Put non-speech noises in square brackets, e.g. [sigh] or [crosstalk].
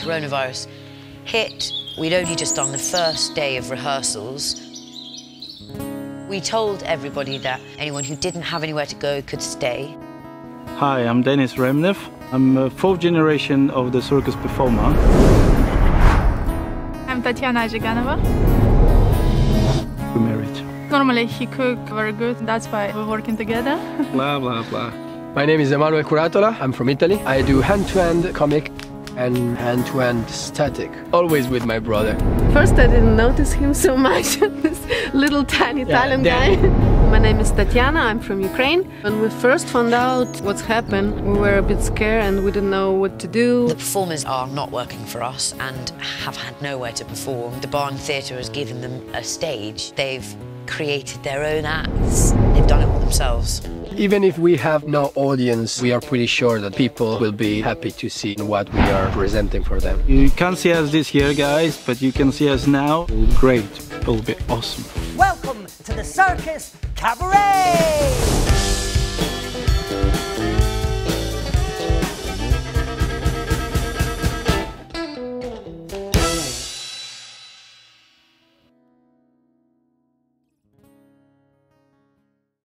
coronavirus hit, we'd only just done the first day of rehearsals. We told everybody that anyone who didn't have anywhere to go could stay. Hi, I'm Denis Remnev. I'm a fourth generation of the circus performer. I'm Tatiana Zhiganova. We're married. Normally he cook very good, that's why we're working together. [laughs] blah, blah, blah. My name is Emanuele Curatola. I'm from Italy. I do hand-to-hand comic and hand-to-hand static, always with my brother. First I didn't notice him so [laughs] much, this little tiny Yeah, Italian Danny. guy. My name is Tatiana, I'm from Ukraine. When we first found out what's happened, we were a bit scared and we didn't know what to do. The performers are not working for us and have had nowhere to perform. The Barn Theatre has given them a stage. They've created their own acts. Themselves. Even if we have no audience, we are pretty sure that people will be happy to see what we are presenting for them. You can't see us this year, guys, but you can see us now. Great. It will be awesome. Welcome to the Circus Cabaret!